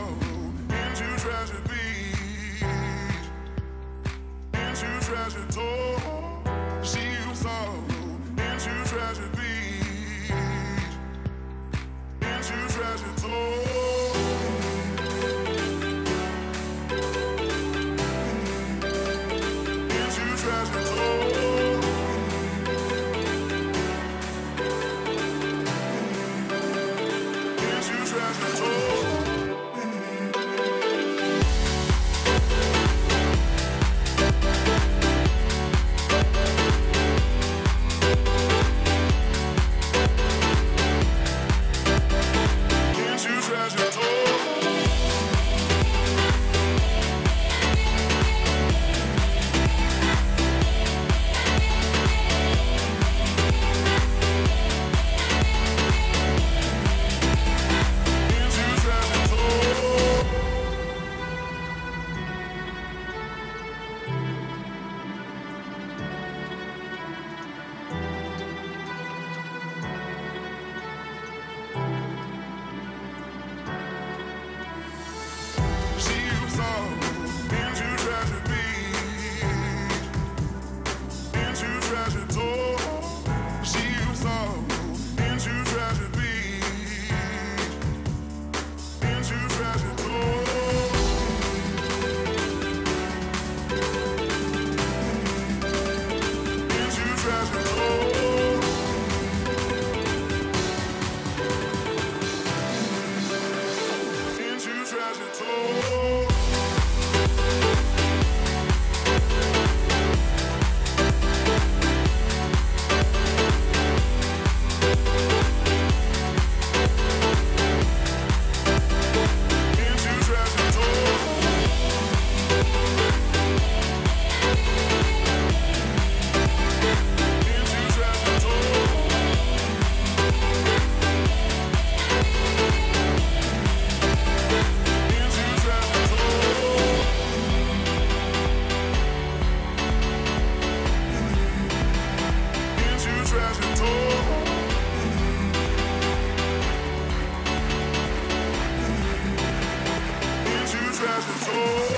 love. Bye.